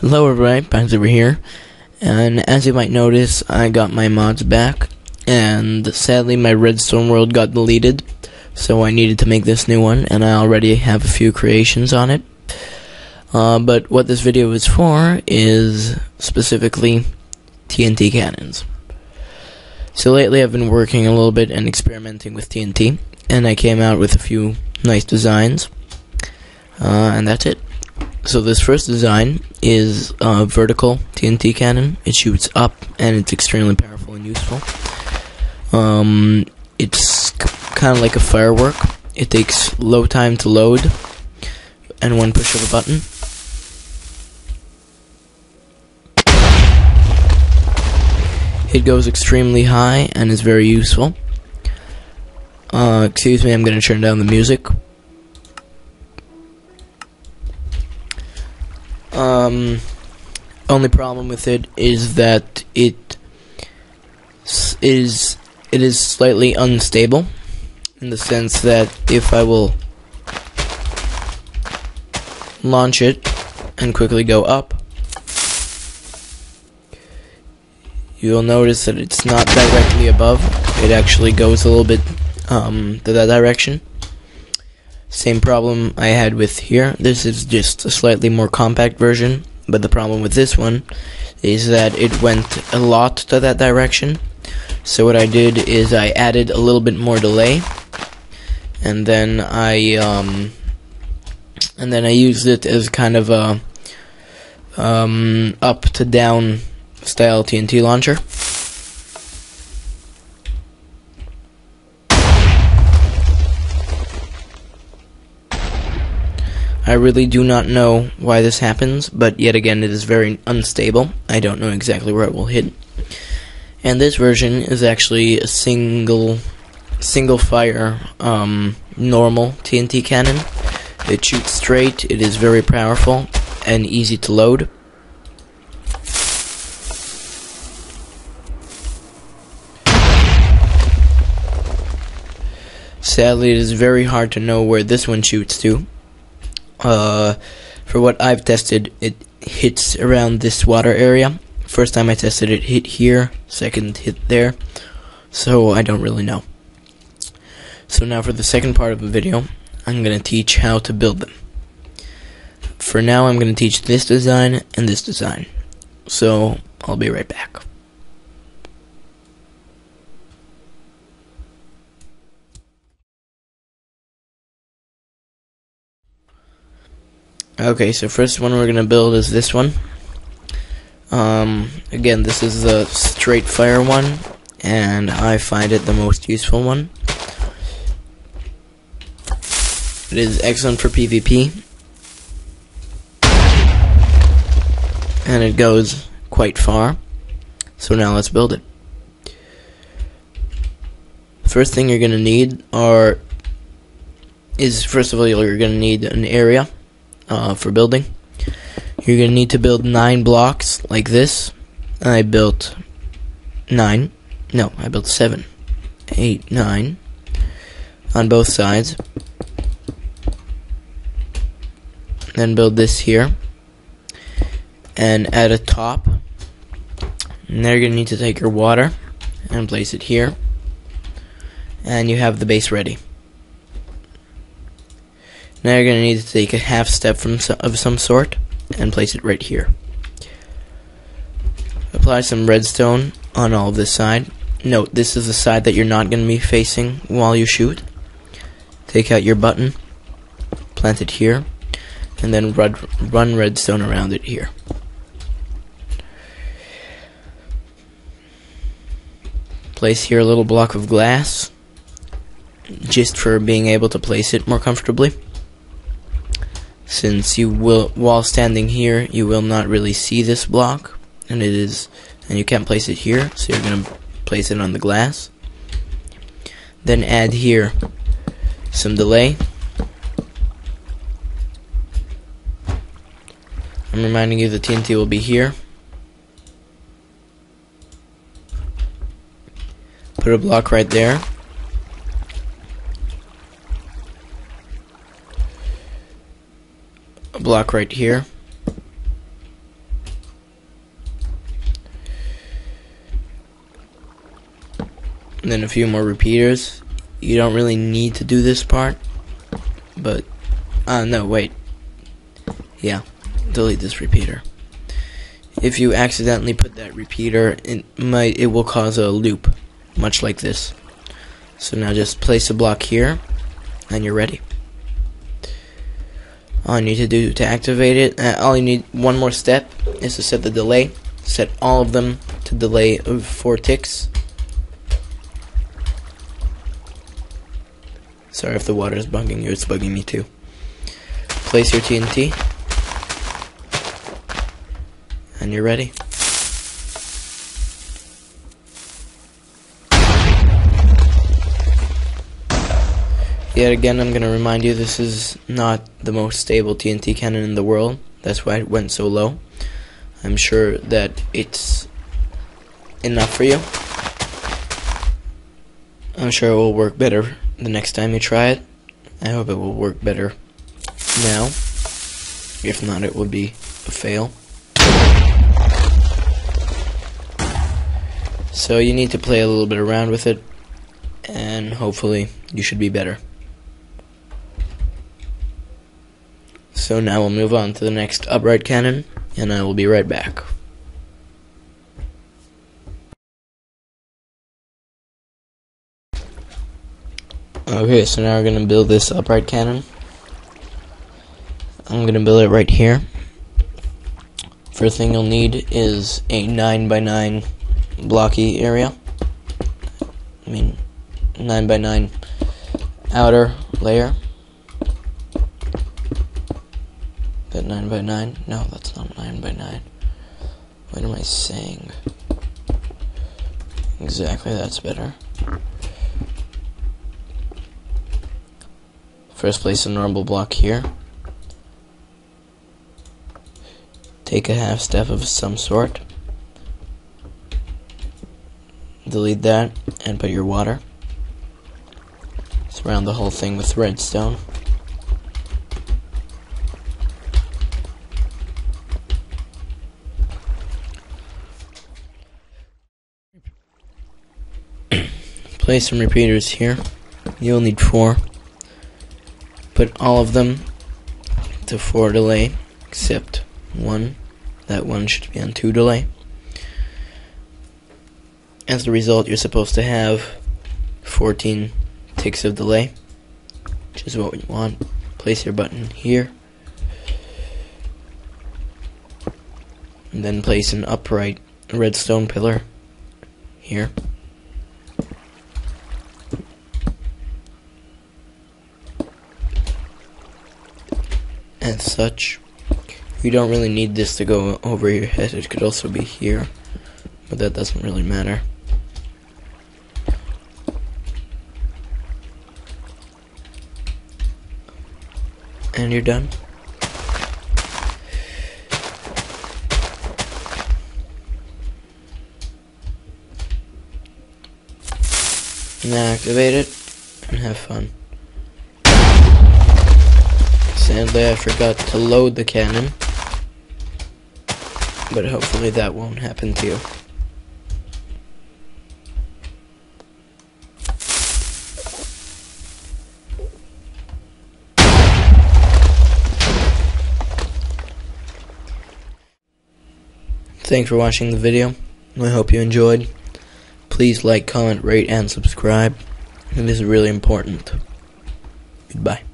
Hello everybody, back over here. And as you might notice, I got my mods back. And sadly my redstone world got deleted. So I needed to make this new one, and I already have a few creations on it. Uh, but what this video is for is specifically TNT cannons. So lately I've been working a little bit and experimenting with TNT, and I came out with a few nice designs. Uh, and that's it. So this first design is a vertical TNT cannon. It shoots up and it's extremely powerful and useful. Um, it's kind of like a firework. It takes low time to load and one push of a button. It goes extremely high and is very useful. Uh, excuse me, I'm going to turn down the music. Um, only problem with it is that it is it is slightly unstable in the sense that if I will launch it and quickly go up, you'll notice that it's not directly above. It actually goes a little bit um, to that direction. Same problem I had with here. This is just a slightly more compact version, but the problem with this one is that it went a lot to that direction. So what I did is I added a little bit more delay, and then I um, and then I used it as kind of a um, up to down style TNT launcher. I really do not know why this happens, but yet again it is very unstable. I don't know exactly where it will hit. And this version is actually a single single fire um, normal TNT cannon. It shoots straight, it is very powerful and easy to load. Sadly, it is very hard to know where this one shoots to. Uh, for what I've tested, it hits around this water area. First time I tested it, hit here. Second, hit there. So I don't really know. So now for the second part of the video, I'm going to teach how to build them. For now, I'm going to teach this design and this design. So I'll be right back. Okay, so first one we're gonna build is this one. Um, again, this is the straight fire one, and I find it the most useful one. It is excellent for PvP, and it goes quite far. So now let's build it. First thing you're gonna need are is first of all you're gonna need an area uh, for building. You're going to need to build nine blocks like this. I built nine. No, I built seven, eight, nine on both sides. Then build this here. And at a top, and there you're going to need to take your water and place it here. And you have the base ready. Now you're going to need to take a half step from so of some sort and place it right here. Apply some redstone on all of this side. Note, this is the side that you're not going to be facing while you shoot. Take out your button, plant it here, and then run, run redstone around it here. Place here a little block of glass, just for being able to place it more comfortably since you will while standing here you will not really see this block and it is and you can't place it here so you're gonna place it on the glass. Then add here some delay. I'm reminding you the TNT will be here. Put a block right there a block right here. And then a few more repeaters. You don't really need to do this part. But, uh, no, wait. Yeah, delete this repeater. If you accidentally put that repeater, it might it will cause a loop, much like this. So now just place a block here, and you're ready. All you need to do to activate it, uh, all you need one more step is to set the delay. Set all of them to delay of four ticks. Sorry if the water is bugging you, it's bugging me too. Place your TNT. And you're ready. Yet again, I'm going to remind you this is not the most stable TNT cannon in the world. That's why it went so low. I'm sure that it's enough for you. I'm sure it will work better the next time you try it. I hope it will work better now. If not, it would be a fail. So you need to play a little bit around with it, and hopefully you should be better. So now we'll move on to the next upright cannon, and I will be right back. Okay, so now we're to build this upright cannon. I'm to build it right here. First thing you'll need is a 9x9 blocky area. I mean, 9x9 outer layer. That 9 by 9 No, that's not 9 by 9 What am I saying? Exactly, that's better. First place a normal block here. Take a half step of some sort. Delete that and put your water. Surround the whole thing with redstone. Place some repeaters here. You'll need four. Put all of them to four delay, except one. That one should be on two delay. As a result, you're supposed to have 14 ticks of delay, which is what we want. Place your button here. And then place an upright redstone pillar here. As such. You don't really need this to go over your head. It could also be here, but that doesn't really matter. And you're done. Now activate it and have fun. Sadly, I forgot to load the cannon. But hopefully that won't happen to you. Thanks for watching the video. I hope you enjoyed. Please like, comment, rate, and subscribe. It is really important. Goodbye.